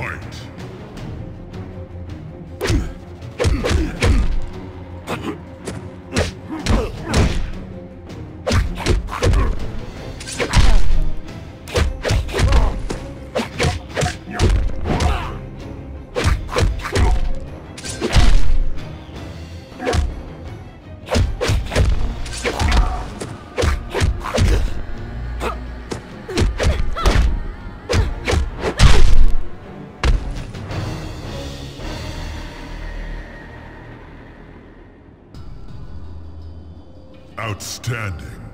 Fight. Outstanding.